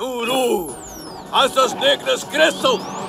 Nu, Asas negras negres Crystal!